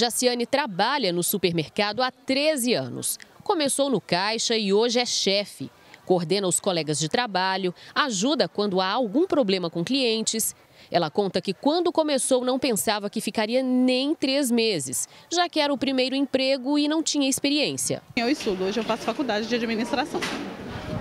Jaciane trabalha no supermercado há 13 anos. Começou no caixa e hoje é chefe. Coordena os colegas de trabalho, ajuda quando há algum problema com clientes. Ela conta que quando começou não pensava que ficaria nem três meses, já que era o primeiro emprego e não tinha experiência. Eu estudo, hoje eu faço faculdade de administração.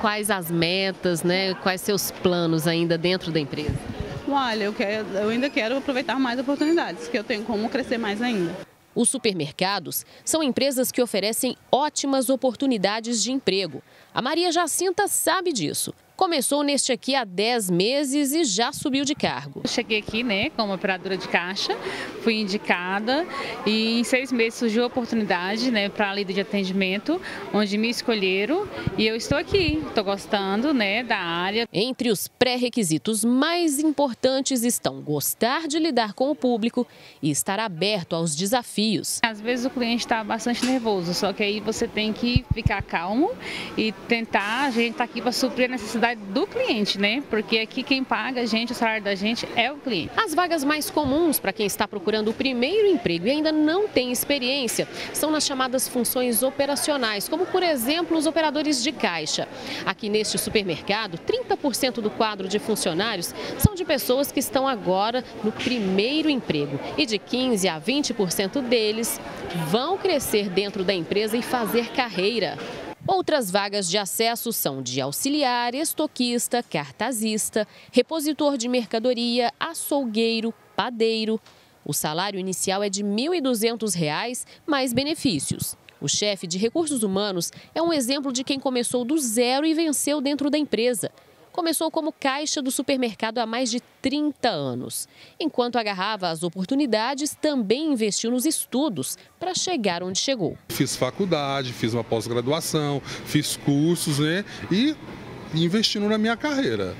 Quais as metas, né? Quais seus planos ainda dentro da empresa? Olha, eu, quero, eu ainda quero aproveitar mais oportunidades, que eu tenho como crescer mais ainda. Os supermercados são empresas que oferecem ótimas oportunidades de emprego. A Maria Jacinta sabe disso. Começou neste aqui há 10 meses e já subiu de cargo. cheguei aqui né, como operadora de caixa, fui indicada e em seis meses surgiu a oportunidade né, para a líder de atendimento, onde me escolheram e eu estou aqui, estou gostando né, da área. Entre os pré-requisitos mais importantes estão gostar de lidar com o público e estar aberto aos desafios. Às vezes o cliente está bastante nervoso, só que aí você tem que ficar calmo e tentar, a gente está aqui para suprir a necessidade do cliente, né? Porque aqui quem paga a gente, o salário da gente é o cliente. As vagas mais comuns para quem está procurando o primeiro emprego e ainda não tem experiência são nas chamadas funções operacionais, como por exemplo os operadores de caixa. Aqui neste supermercado, 30% do quadro de funcionários são de pessoas que estão agora no primeiro emprego e de 15 a 20% deles vão crescer dentro da empresa e fazer carreira. Outras vagas de acesso são de auxiliar, estoquista, cartazista, repositor de mercadoria, açougueiro, padeiro. O salário inicial é de R$ 1.200, mais benefícios. O chefe de recursos humanos é um exemplo de quem começou do zero e venceu dentro da empresa começou como caixa do supermercado há mais de 30 anos. Enquanto agarrava as oportunidades, também investiu nos estudos para chegar onde chegou. Fiz faculdade, fiz uma pós-graduação, fiz cursos, né? E investindo na minha carreira.